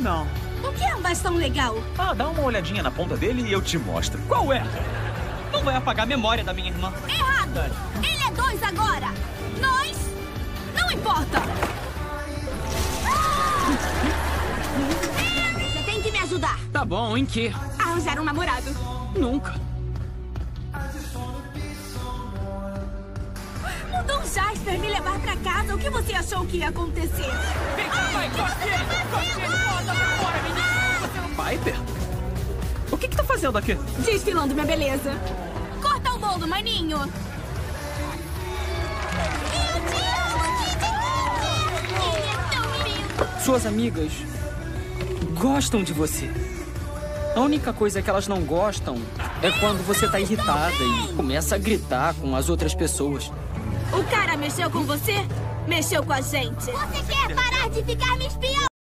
Não. O que é um bastão legal? Ah, dá uma olhadinha na ponta dele e eu te mostro. Qual é? Não vai apagar a memória da minha irmã. Errado! Ele é dois agora! Nós? Não importa! Você tem que me ajudar! Tá bom, em quê? Arranjar um namorado. Nunca. Mandou um Jasper me levar pra casa. O que você achou que ia acontecer? Vem cá, vai, corte ele! Corte ele! Piper? O que que tá fazendo aqui? Desfilando minha beleza. Corta o bolo, maninho. Eu te amo, Didi. Ele é tão lindo. Suas amigas gostam de você. A única coisa que elas não gostam é quando você tá irritada e começa a gritar com as outras pessoas. O cara mexeu com você? Mexeu com a gente. Você quer parar de ficar me espiando?